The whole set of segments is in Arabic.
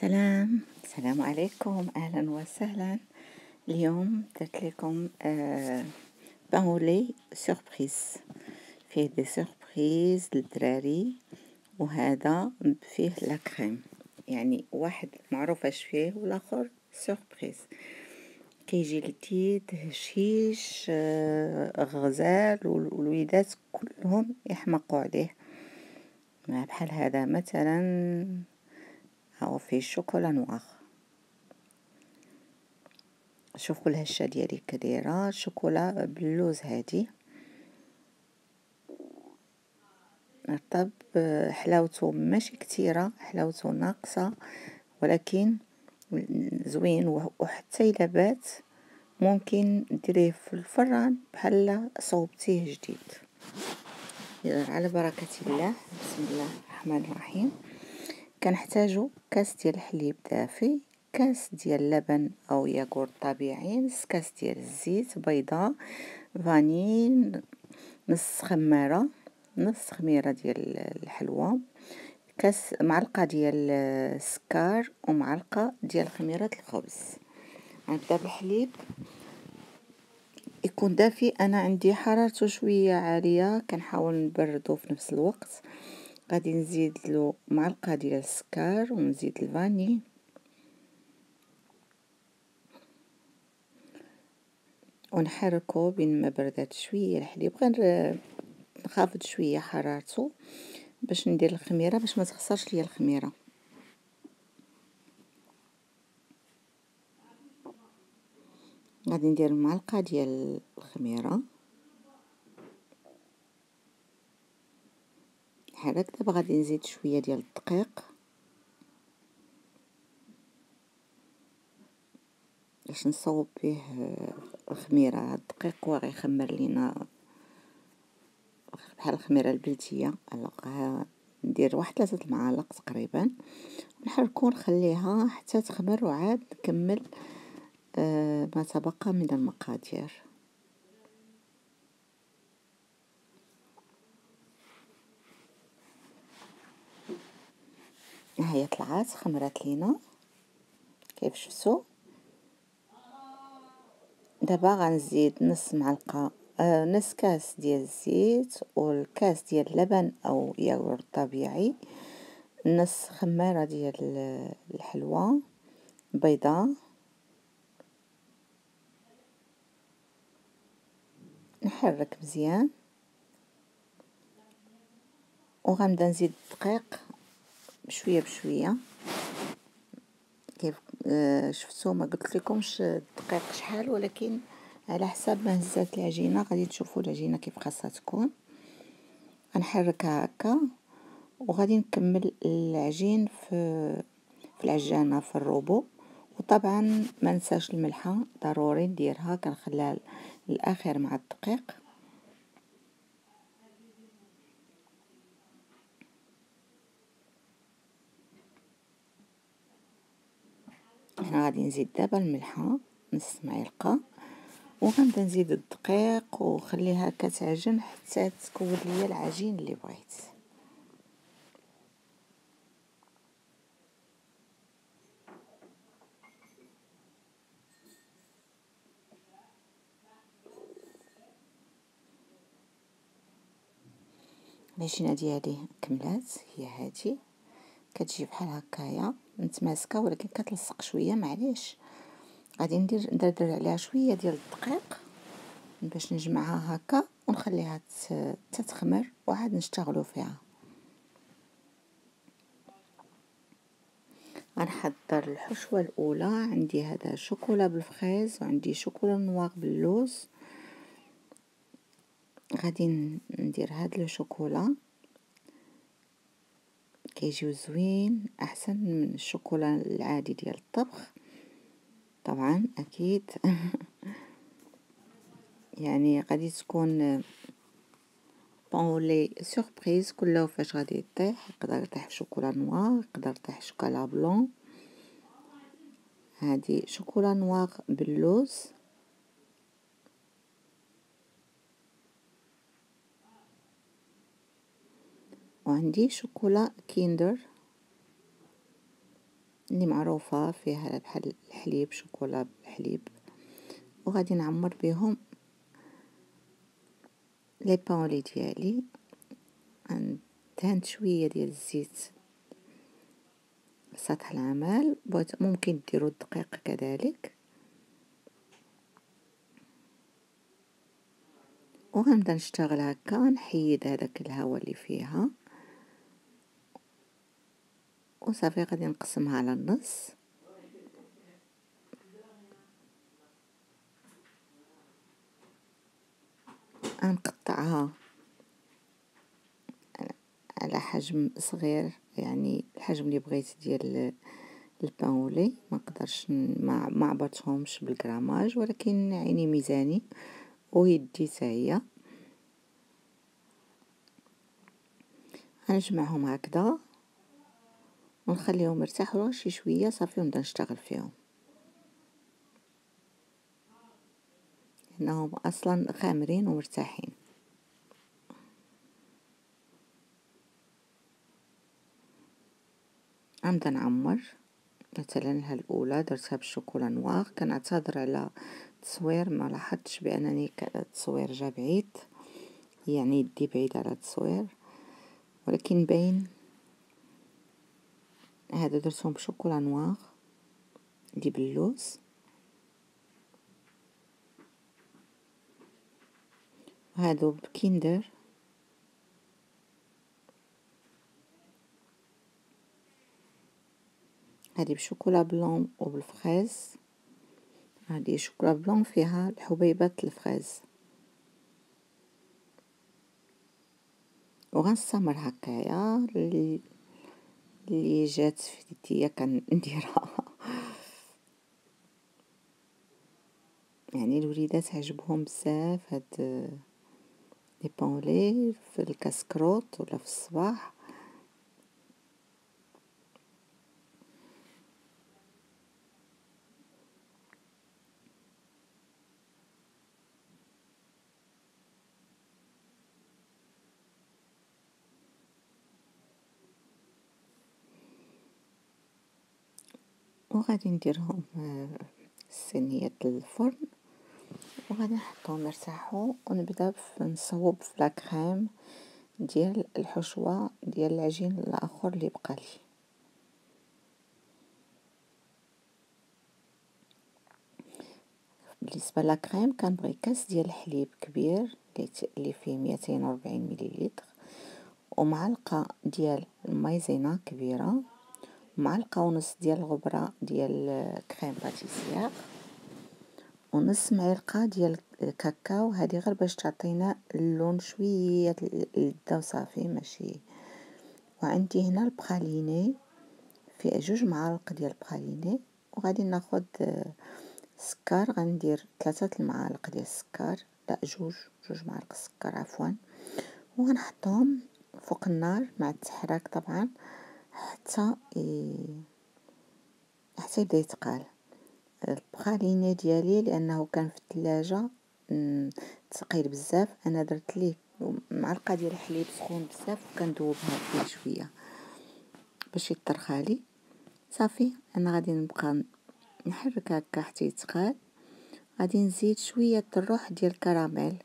سلام. السلام عليكم. أهلا وسهلا. اليوم درت لكم آه surprise فيه des surprises للدراري وهذا فيه la crème يعني واحد معروف اش فيه والآخر surprise كيجي لذيذ هشيش آه غزال والوليدات كلهم يحمقوا عليه. بحال هذا مثلا هاو فيه الشوكولا نوار شوفوا الهشة ديالي كدايره الشوكولا باللوز هادي. رطب حلاوته ماشي كتيره حلاوته ناقصة ولكن زوين. وحتى إلا بات ممكن ديريه في الفران بحال صوبتيه جديد. على بركة الله. بسم الله الرحمن الرحيم. كنحتاجو كاس ديال الحليب دافي كاس ديال اللبن أو ياغورت طبيعي نص كاس ديال الزيت بيضة فانين نص خمارة نص خميرة ديال الحلوى كاس معلقة ديال السكر ومعلقة ديال خميرة الخبز. غنبدا بالحليب يكون دافي. أنا عندي حرارته شوية عالية كنحاول نبردو في نفس الوقت. غادي نزيد له معلقة ديال السكر ونزيد الفاني ونحركو بين ما بردات شوية الحليب غير نخافض شوية حرارته باش ندير الخميرة باش ما تخسرش ليا الخميرة. غادي ندير معلقة ديال الخميرة. هذاك دابا غادي نزيد شوية ديال الدقيق. باش نصوب فيه الخميرة. الدقيق هو غيخمر لينا بحال الخميرة البلدية. الوغ ندير واحد ثلاثة المعالق تقريبا. ونحركو نخليها حتى تخمر وعاد نكمل آه ما تبقى من المقادير. هي طلعت خمرات لينا. كيف شفتوا دابا غنزيد نص معلقة آه نص كاس ديال الزيت والكاس ديال اللبن أو ياغورت طبيعي. نص خماره ديال الحلوى بيضة. نحرك مزيان. وغنبدا نزيد الدقيق بشوية بشوية. كيف آه شفتوا ما قلت لكمش الدقيق شحال ولكن على حساب ما هزات العجينة غادي تشوفوا العجينة كيف خاصها تكون. غنحركها هكا وغادي نكمل العجين في في العجانة في الروبو. وطبعا ما ننساش الملحة ضروري نديرها كنخليها للآخر مع الدقيق. هنا غادي نزيد دابا الملحة نص معلقة وغنبدا نزيد الدقيق وخليها كتعجن حتى تكون ليا العجين اللي بغيت. العجينه ديالي كملات هي هذه كتجي بحال هكايا متماسكه ولكن كتلصق شوية معليش. غادي ندير ندردر عليها شوية ديال الدقيق باش نجمعها هكا ونخليها تتخمر وعاد نشتغلوا فيها. غنحضر الحشوة الأولى عندي هذا شوكولا بالفخيز وعندي شوكولا نواغ باللوز. غادي ندير هاد الشوكولا. كيجيو زوين أحسن من الشوكولا العادي ديال الطبخ. طبعا أكيد. يعني غادي تكون pain au lait surprise كله فاش غادي يطيح يقدر يطيح chocolat noir يقدر يطيح chocolat blanc. هذه chocolat noir باللوز. وعندي شوكولا كيندر. اللي معروفة فيها بحال الحليب شوكولا بالحليب. وغادي نعمر بهم لي بانولي ديالي. دهنت شوية ديال الزيت. سطح العمل. ممكن ديروا الدقيق كذلك. وغنبدا نشتغل هكا. نحيد هذاك الهواء اللي فيها. وصافي غادي نقسمها على النص. غنقطعها على حجم صغير يعني الحجم اللي بغيت ديال البانولي ما نقدرش ما ما عبرتهمش بالغراماج ولكن عيني ميزاني ويدي هي. غنجمعهم هكذا. ونخليهم يرتاحوا شي شوية صافي ونبدأ نشتغل فيهم. انهم أصلا خامرين ومرتاحين. غنبدا نعمر مثلا هالأولى درتها بالشوكولا نوار كنعتذر على التصوير ما لاحظتش بأنني التصوير جا بعيد يعني يدي بعيد على التصوير ولكن باين هذا درتهم بشوكولا نوار اللي باللوز هادو بكيندر. هذه ب chocolat blanc وبال fraise. هذه chocolat blanc فيها الحبيبات ال fraise. وغنستمر هكايا اللي جات في يديا كنديرها يعني الوليدات عجبهم بزاف هاد les pains au lait في الكاسكروت ولا في الصباح. وغادي نديرهم صينية الفرن. وغادي نحطهم يرتاحوا ونبدأ نصوب في لاكريم ديال الحشوة ديال العجين الآخر اللي بقى لي. بالنسبة لاكريم كنبغي كاس ديال الحليب كبير اللي فيه 240 مليلتر ومعلقة ديال المايزينا كبيرة. معلقه ونص ديال الغبرة ديال كريم باتيسير ونص معلقة ديال الكاكاو. هذه غير باش تعطينا اللون شوية اللذه وصافي ماشي. وعندي هنا البخاليني في جوج معالق ديال البخاليني. وغادي ناخذ سكر. غندير ثلاثة المعالق ديال السكر. لا جوج جوج معالق السكر عفوا. وغنحطهم فوق النار مع التحراك طبعا. حتى حتى يبدا يتقال. البخاليني ديالي لأنه كان في الثلاجه ثقيل بزاف. أنا درت ليه معلقة ديال الحليب سخون بزاف وكندوبها فيه شوية باش يطرخالي صافي أنا غادي نبقى نحرك هكا حتى يتقال. غادي نزيد شوية الروح ديال الكراميل.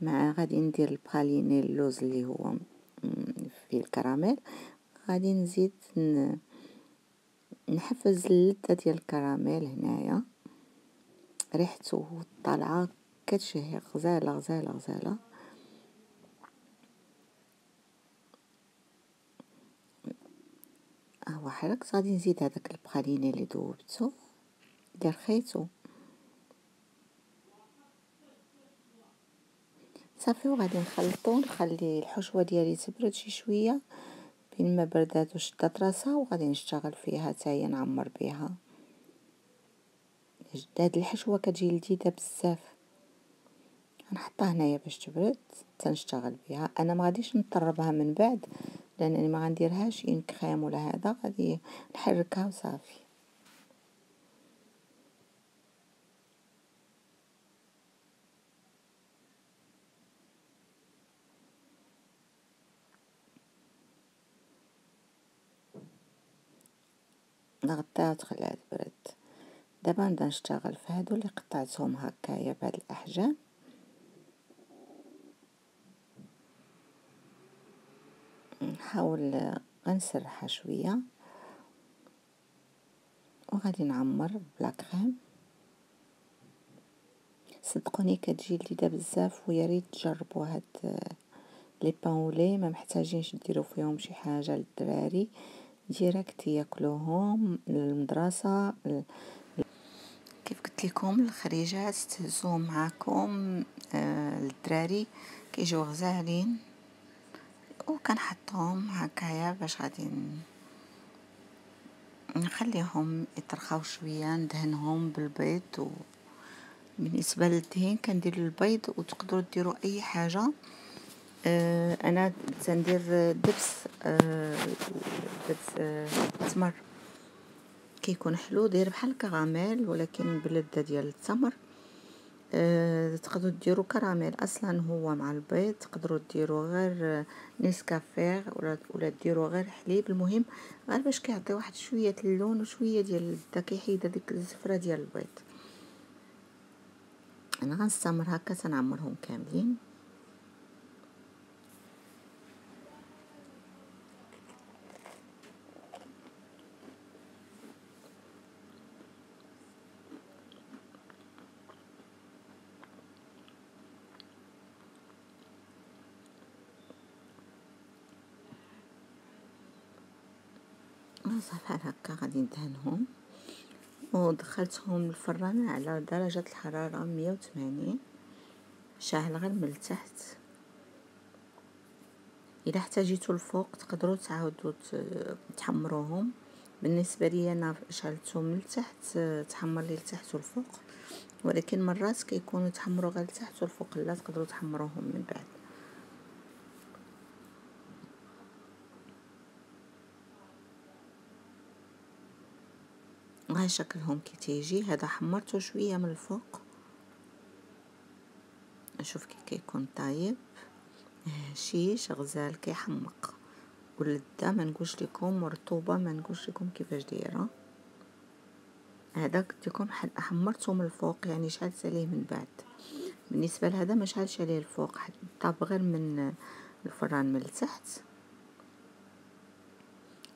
مع غادي ندير البخاليني اللوز اللي هو فيه الكراميل. غادي نزيد نحفز اللذة ديال الكراميل هنايا. ريحته طالعة كتشهي غزالة غزالة غزالة. هو حركت غادي نزيد هذاك البخاليني اللي ذوبتو اللي رخيتو صافي وغادي نخلطو نخلي الحشوة ديالي تبرد شي شوية. بين ما بردات وشدات راسها وغادي نشتغل فيها هي نعمر بها هاد الحشوه كتجي لذيذه بزاف. غنحطها هنايا باش تبرد تنشتغل بها أنا ما غاديش نطربها من بعد لأنني ما غنديرهاش إن كريم ولا هذا غادي نحركها وصافي. نغطيها وتخليها تبرد دابا نبدا نشتغل في هادو اللي قطعتهم هكايا بهاد الأحجام. نحاول غنسرحها شوية. وغادي نعمر بلا كريم. صدقوني كتجي لذيذة بزاف ويا ريت تجربوا هاد لي باولي ما محتاجينش ديروا فيهم شي حاجة للدراري. ديريكت ياكلوهم للمدرسة كيف قلت لكم الخريجات تهزوهم معاكم آه للدراري كيجيو غزالين وكنحطهم هكايا باش غادي نخليهم يطرخاو شوية ندهنهم بالبيض و بالنسبة للدهين كندير البيض وتقدروا ديروا أي حاجة. أنا تندير دبس آه دبس آه كيكون حلو داير بحال الكراميل ولكن بلذة ديال التمر. تقدروا ديروا كراميل أصلا هو مع البيض تقدروا ديروا غير نيسكافيه ولا ولا ديروا غير حليب. المهم غير باش كيعطي واحد شوية اللون وشوية ديال اللذه كيحيد هذيك الزفرة ديال البيض. أنا غنستمر هكا تنعمرهم كاملين. صافي هكا غادي ندهنهم. ودخلتهم الفران على درجة الحرارة مية وثمانين. شاعل غير من التحت. اذا احتاجيتو الفوق تقدروا تعاودوا تحمروهم. بالنسبة لي أنا شعلتهم من التحت تحمر لي التحت والفوق ولكن مرات كيكونوا تحمروا غير التحت والفوق لا تقدروا تحمروهم من بعد. هاي شكلهم كي تيجي. هذا حمرته شوية من الفوق. نشوف كي كيكون طايب شيش غزال كيحمق ولذة ما نقولش لكم مرطوبة ما نقولش لكم كيفاش دايرة. هذا قلت لكم حمرته من الفوق يعني شعلت عليه من بعد. بالنسبة لهذا ما شعلش عليه الفوق طاب غير من الفران من التحت.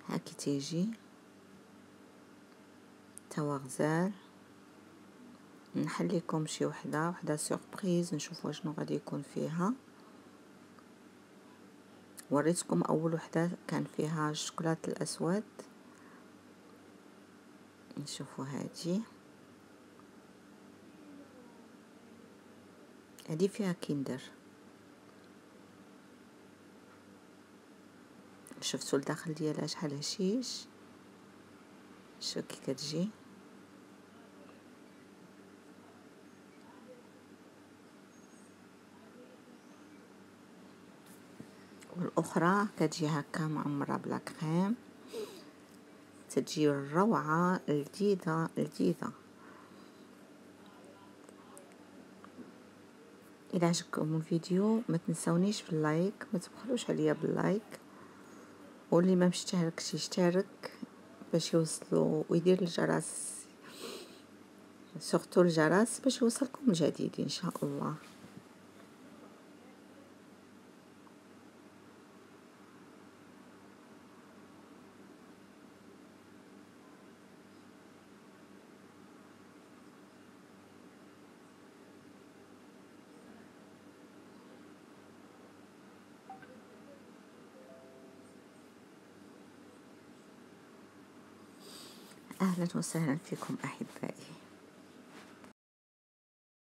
ها كي تيجي. توا غزال نحليكم شي وحدة وحدة surprise نشوفوا شنو غادي يكون فيها. وريتكم أول وحدة كان فيها الشوكولاتة الأسود. نشوفوا هذه هذه فيها كيندر. شفتوا الداخل ديالها شحال هشيش؟ شوفوا كي كتجي؟ والاخرى كتجي هكا معمرة ب la crème. تجي روعه لذيذه لذيذه إذا عجبكم الفيديو ما تنسونيش ال like ما تبخلوش عليا بال like. واللي ما مشتركش يشترك باش يوصلوا ويدير الجرس سورتو الجرس باش يوصلكم الجديد إن شاء الله. أهلا وسهلا فيكم أحبائي.